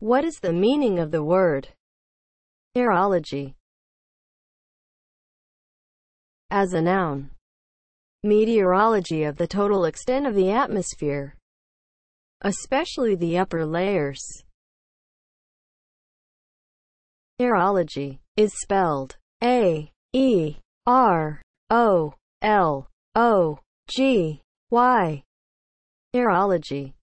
What is the meaning of the word aerology as a noun? Meteorology of the total extent of the atmosphere, especially the upper layers. Aerology is spelled A E R O L O G Y. Aerology